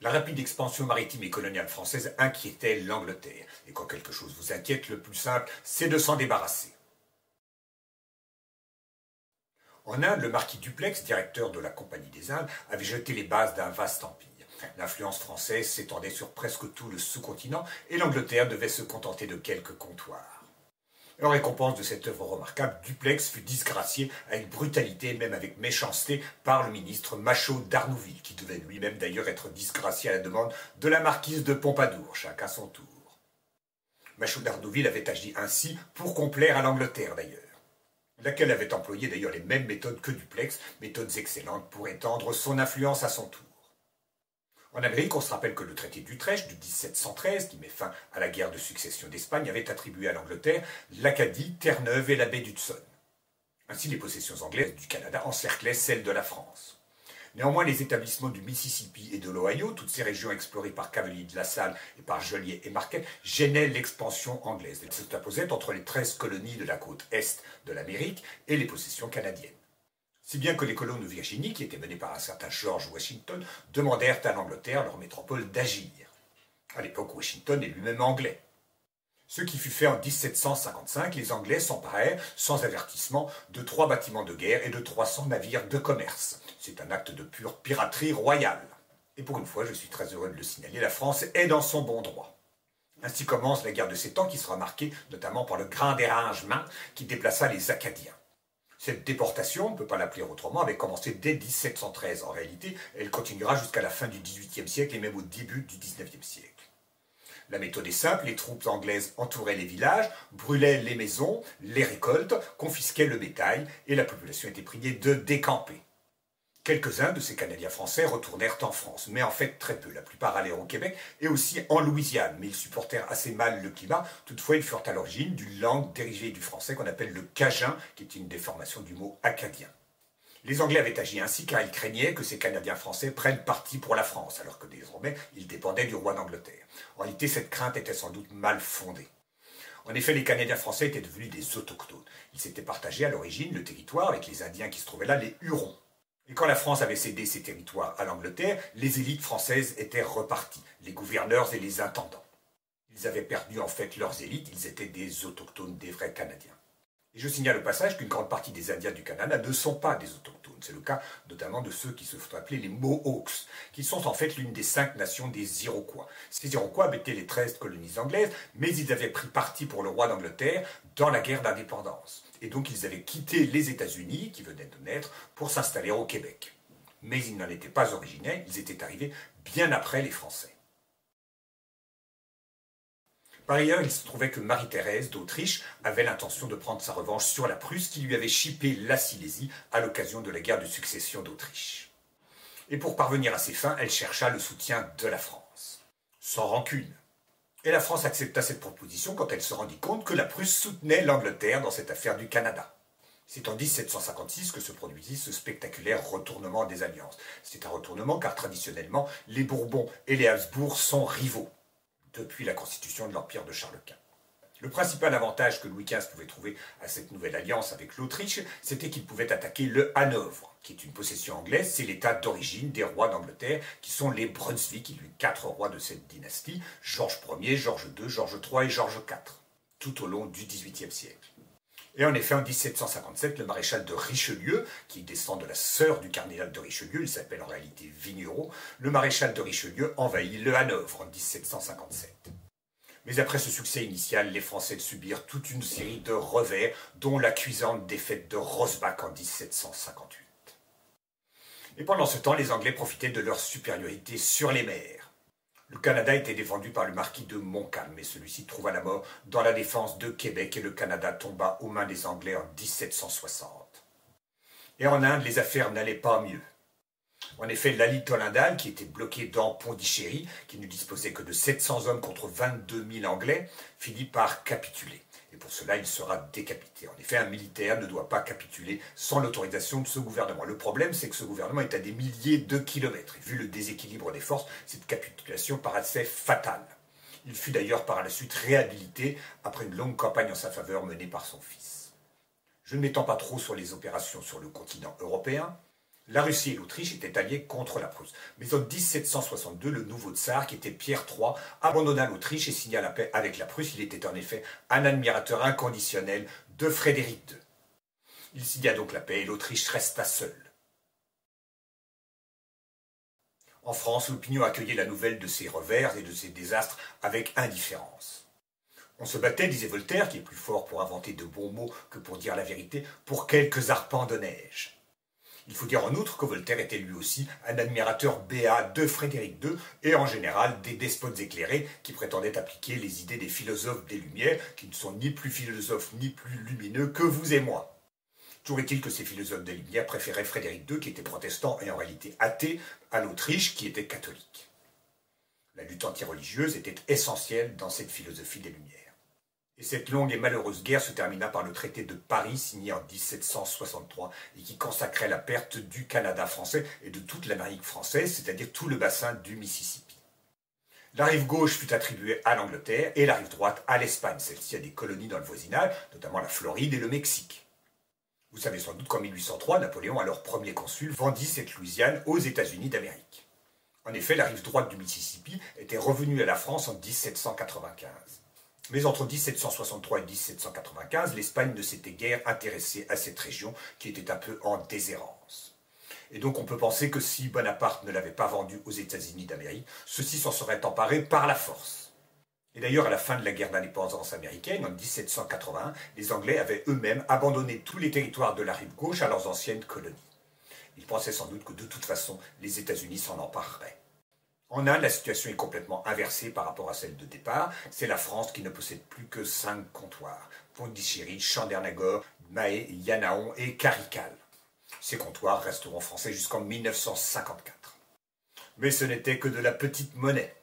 La rapide expansion maritime et coloniale française inquiétait l'Angleterre. Et quand quelque chose vous inquiète, le plus simple, c'est de s'en débarrasser. En Inde, le marquis Duplex, directeur de la Compagnie des Indes, avait jeté les bases d'un vaste empire. L'influence française s'étendait sur presque tout le sous-continent et l'Angleterre devait se contenter de quelques comptoirs. En récompense de cette œuvre remarquable, Duplex fut disgracié avec brutalité et même avec méchanceté par le ministre Machaut d'Arnouville, qui devait lui-même d'ailleurs être disgracié à la demande de la marquise de Pompadour, chacun son tour. Machaut d'Arnouville avait agi ainsi pour complaire à l'Angleterre d'ailleurs laquelle avait employé d'ailleurs les mêmes méthodes que Duplex, méthodes excellentes pour étendre son influence à son tour. En Amérique, on se rappelle que le traité d'Utrecht de 1713, qui met fin à la guerre de succession d'Espagne, avait attribué à l'Angleterre l'Acadie, Terre-Neuve et la baie d'Hudson. Ainsi, les possessions anglaises du Canada encerclaient celles de la France. Néanmoins, les établissements du Mississippi et de l'Ohio, toutes ces régions explorées par Cavalier de la Salle et par Joliet et Marquette, gênaient l'expansion anglaise. Elles s'opposaient entre les treize colonies de la côte est de l'Amérique et les possessions canadiennes. Si bien que les colons de Virginie, qui étaient menés par un certain George Washington, demandèrent à l'Angleterre, leur métropole, d'agir. À l'époque, Washington est lui-même anglais. Ce qui fut fait en 1755, les Anglais s'emparèrent, sans avertissement, de trois bâtiments de guerre et de 300 navires de commerce. C'est un acte de pure piraterie royale. Et pour une fois, je suis très heureux de le signaler, la France est dans son bon droit. Ainsi commence la guerre de sept ans qui sera marquée notamment par le grand dérangement qui déplaça les Acadiens. Cette déportation, on ne peut pas l'appeler autrement, avait commencé dès 1713 en réalité, elle continuera jusqu'à la fin du XVIIIe siècle et même au début du XIXe siècle. La méthode est simple, les troupes anglaises entouraient les villages, brûlaient les maisons, les récoltes, confisquaient le bétail, et la population était priée de décamper. Quelques-uns de ces Canadiens français retournèrent en France, mais en fait très peu. La plupart allèrent au Québec et aussi en Louisiane, mais ils supportèrent assez mal le climat. Toutefois, ils furent à l'origine d'une langue dérivée du français qu'on appelle le cajun, qui est une déformation du mot acadien. Les Anglais avaient agi ainsi car ils craignaient que ces Canadiens français prennent parti pour la France, alors que désormais ils dépendaient du roi d'Angleterre. En réalité, cette crainte était sans doute mal fondée. En effet, les Canadiens français étaient devenus des autochtones. Ils s'étaient partagés à l'origine le territoire avec les Indiens qui se trouvaient là, les Hurons. Et quand la France avait cédé ses territoires à l'Angleterre, les élites françaises étaient reparties, les gouverneurs et les intendants. Ils avaient perdu en fait leurs élites, ils étaient des autochtones, des vrais Canadiens. Et je signale au passage qu'une grande partie des Indiens du Canada ne sont pas des autochtones. C'est le cas notamment de ceux qui se font appeler les Mohawks, qui sont en fait l'une des cinq nations des Iroquois. Ces Iroquois habitaient les treize colonies anglaises, mais ils avaient pris parti pour le roi d'Angleterre dans la guerre d'indépendance. Et donc ils avaient quitté les États-Unis, qui venaient de naître, pour s'installer au Québec. Mais ils n'en étaient pas originels, ils étaient arrivés bien après les Français. Par ailleurs, il se trouvait que Marie-Thérèse d'Autriche avait l'intention de prendre sa revanche sur la Prusse qui lui avait chippé la Silésie à l'occasion de la guerre de succession d'Autriche. Et pour parvenir à ses fins, elle chercha le soutien de la France. Sans rancune. Et la France accepta cette proposition quand elle se rendit compte que la Prusse soutenait l'Angleterre dans cette affaire du Canada. C'est en 1756 que se produisit ce spectaculaire retournement des alliances. C'est un retournement car traditionnellement, les Bourbons et les Habsbourg sont rivaux depuis la constitution de l'Empire de Charles Quint. Le principal avantage que Louis XV pouvait trouver à cette nouvelle alliance avec l'Autriche, c'était qu'il pouvait attaquer le Hanovre, qui est une possession anglaise, c'est l'état d'origine des rois d'Angleterre, qui sont les Brunswick, il y eut quatre rois de cette dynastie, Georges Ier, Georges II, Georges III et Georges IV, tout au long du XVIIIe siècle. Et en effet, en 1757, le maréchal de Richelieu, qui descend de la sœur du cardinal de Richelieu, il s'appelle en réalité Vigneron, le maréchal de Richelieu envahit le Hanovre en 1757. Mais après ce succès initial, les Français subirent toute une série de revers, dont la cuisante défaite de Rosbach en 1758. Et pendant ce temps, les Anglais profitaient de leur supériorité sur les mers. Le Canada était défendu par le marquis de Montcalm, mais celui-ci trouva la mort dans la défense de Québec et le Canada tomba aux mains des Anglais en 1760. Et en Inde, les affaires n'allaient pas mieux. En effet, Lali Tolindal, qui était bloqué dans Pondichéry, qui ne disposait que de 700 hommes contre 22 000 Anglais, finit par capituler et pour cela il sera décapité. En effet, un militaire ne doit pas capituler sans l'autorisation de ce gouvernement. Le problème, c'est que ce gouvernement est à des milliers de kilomètres. Et vu le déséquilibre des forces, cette capitulation paraissait fatale. Il fut d'ailleurs par la suite réhabilité après une longue campagne en sa faveur menée par son fils. Je ne m'étends pas trop sur les opérations sur le continent européen. La Russie et l'Autriche étaient alliés contre la Prusse. Mais en 1762, le nouveau tsar, qui était Pierre III, abandonna l'Autriche et signa la paix avec la Prusse. Il était en effet un admirateur inconditionnel de Frédéric II. Il signa donc la paix et l'Autriche resta seule. En France, l'opinion accueillait la nouvelle de ces revers et de ces désastres avec indifférence. On se battait, disait Voltaire, qui est plus fort pour inventer de bons mots que pour dire la vérité, pour quelques arpents de neige. Il faut dire en outre que Voltaire était lui aussi un admirateur béat de Frédéric II et en général des despotes éclairés qui prétendaient appliquer les idées des philosophes des Lumières, qui ne sont ni plus philosophes ni plus lumineux que vous et moi. Toujours est-il que ces philosophes des Lumières préféraient Frédéric II, qui était protestant et en réalité athée, à l'Autriche, qui était catholique. La lutte antireligieuse était essentielle dans cette philosophie des Lumières. Et cette longue et malheureuse guerre se termina par le traité de Paris signé en 1763 et qui consacrait la perte du Canada français et de toute l'Amérique française, c'est-à-dire tout le bassin du Mississippi. La rive gauche fut attribuée à l'Angleterre et la rive droite à l'Espagne. Celle-ci a des colonies dans le voisinage, notamment la Floride et le Mexique. Vous savez sans doute qu'en 1803, Napoléon, alors premier consul, vendit cette Louisiane aux États-Unis d'Amérique. En effet, la rive droite du Mississippi était revenue à la France en 1795. Mais entre 1763 et 1795, l'Espagne ne s'était guère intéressée à cette région qui était un peu en déshérence. Et donc on peut penser que si Bonaparte ne l'avait pas vendu aux États-Unis d'Amérique, ceux-ci s'en seraient emparés par la force. Et d'ailleurs, à la fin de la guerre d'indépendance américaine, en 1781, les Anglais avaient eux-mêmes abandonné tous les territoires de la rive gauche à leurs anciennes colonies. Ils pensaient sans doute que de toute façon, les États-Unis s'en empareraient. En Inde, la situation est complètement inversée par rapport à celle de départ. C'est la France qui ne possède plus que cinq comptoirs. Pondichéry, Chandernagore, Mahé, Yanaon et Karikal. Ces comptoirs resteront français jusqu'en 1954. Mais ce n'était que de la petite monnaie.